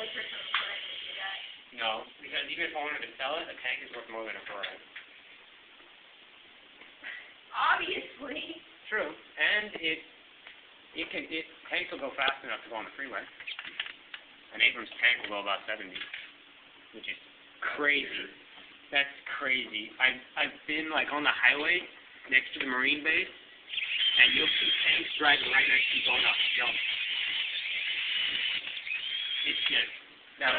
only person on the planet to do that. No, because even if I wanted to sell it, a tank is worth more than a Ferrari. Obviously. True, and it it can it tanks will go fast enough to go on the freeway. An Abrams tank will go about seventy, which is crazy. That's crazy. I've I've been like on the highway next to the Marine base, and you'll see tanks driving right next to you going up hill. That